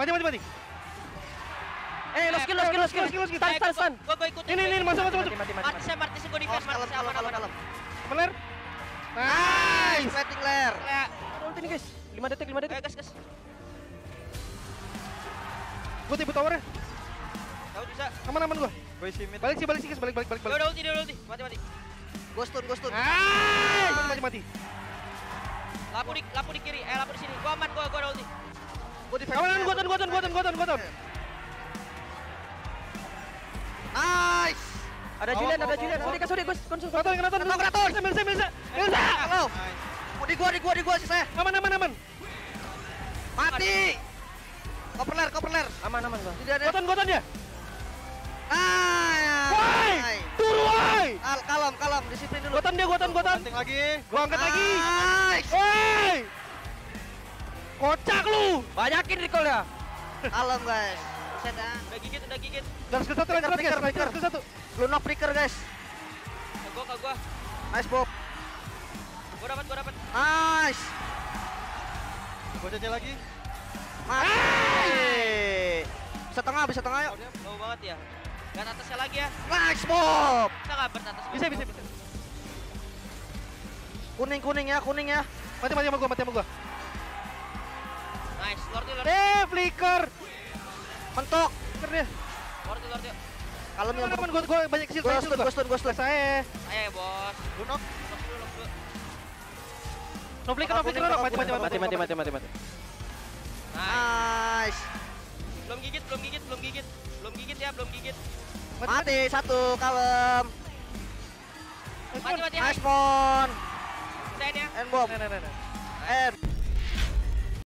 Mati mati mati. Eh, lo skill, lo skill, lo skill. Skill, skill, Stun, stun, stun. Gue gue ikutin. Ini ini ini, masuk masuk masuk. Mati, mati, mati. Martisnya Martisnya gue defense. Martisnya kalem, aman aman. kalem. Meler. Nice. Fighting lair. Ya. Ada ulti nih guys. 5 detik, 5 detik. Ayo gas gas. Gue tipe towernya. Tahu bisa. Aman aman gue. Gue isi mid. Balik sih balik sih guys, balik balik balik balik. udah ulti dia udah ulti. Mati mati. Gue stun, gue stun. Mati mati mati. Lapu di lapu di kiri. Eh lapu di sini. Gua aman gua gua ada ulti. Aman, gua ton gua ton gua ton gua ton gua ton. Nice. Ada Julian, ada Julian. Sorry, sorry, Gus. Konsul, Kraton kraton kraton kraton. Milsa milsa milsa. Halo. Di gua, di gua, di gua sih saya. Aman aman aman. Mati. Koperler, koperler. Aman, aman gua. Tidak ada. Gua ton gua ton ya. Nice. Woi. Turu woi. Al, kalem, kalem, disiplin dulu. Gua ton dia gua ton gua ton. Penting lagi. Gua angkat lagi. Nice. Woi. Kocak lu. Banyakin recall ya. Kalem guys. Set ya. Udah gigit udah gigit. Dan skill satu lagi Flicker, guys. flicker, Skill satu. Lu knock flicker guys. Ke gua ke gua. Nice Bob. Gua dapat gua dapat. Nice. Gua jajan lagi. Mati. Bisa tengah, bisa tengah yuk. Low banget ya. Lihat atasnya lagi ya. Nice Bob. Kita nggak beratas. Bisa bisa bisa. Kuning, kuning ya, kuning ya. Mati mati sama gua mati sama gua. Nice. Lord lord. Eh flicker. Mentok. Flicker dia. Lord lord yuk. Kalem aman gua gua banyak kill Gue stun, gue gua. stun, gue stun. Saya. Ayo ya bos. Lu knock. No flicker no flicker mati mati Mati, mati, mati, mati, mati. Nice. Nice. Belum gigit belum gigit belum gigit. Belum gigit ya belum gigit. Mati satu, kalem. Mati mati. Nice Mon. Sen ya. And. Nah nah nah. nah. And